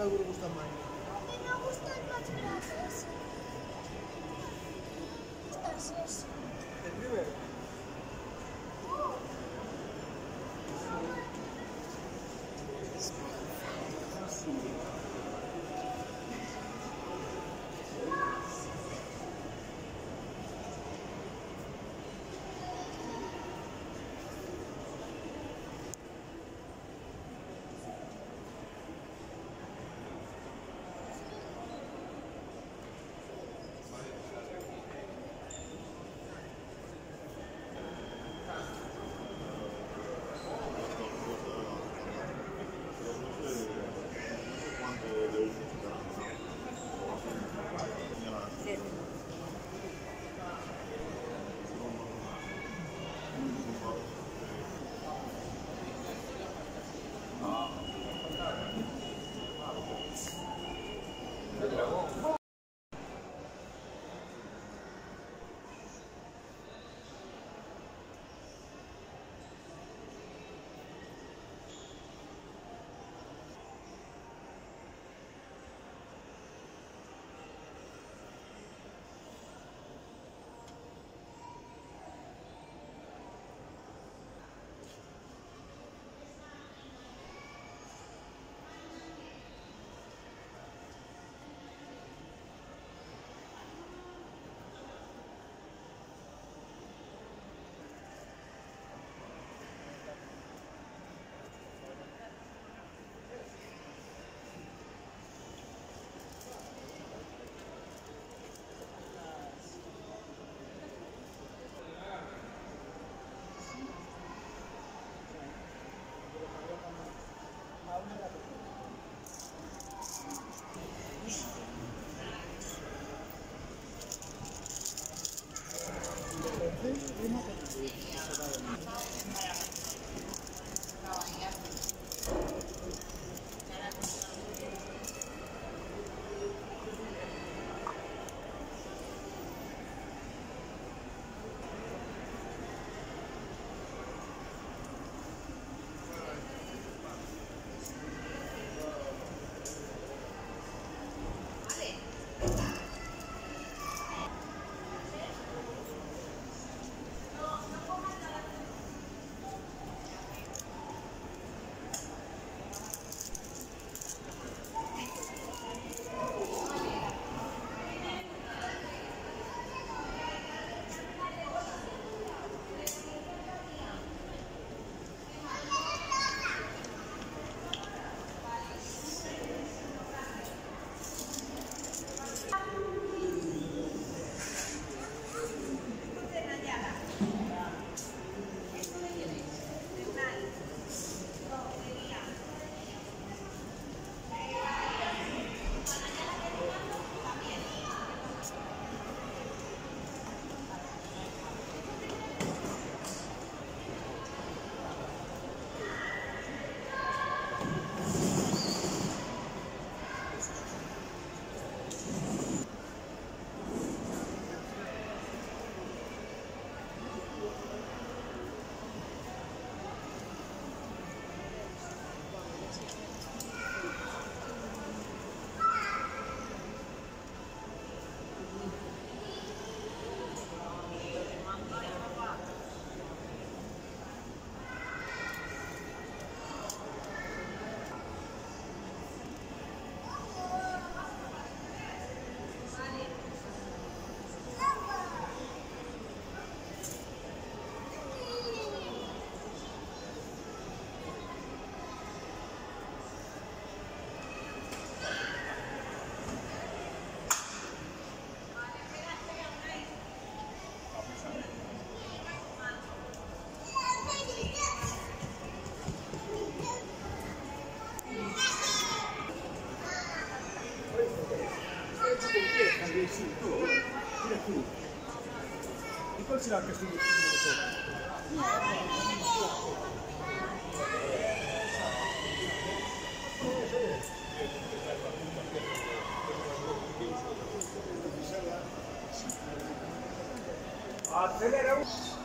Kaguru Bustamante. ありがとうございます。E poi c'è anche subito Acelera un...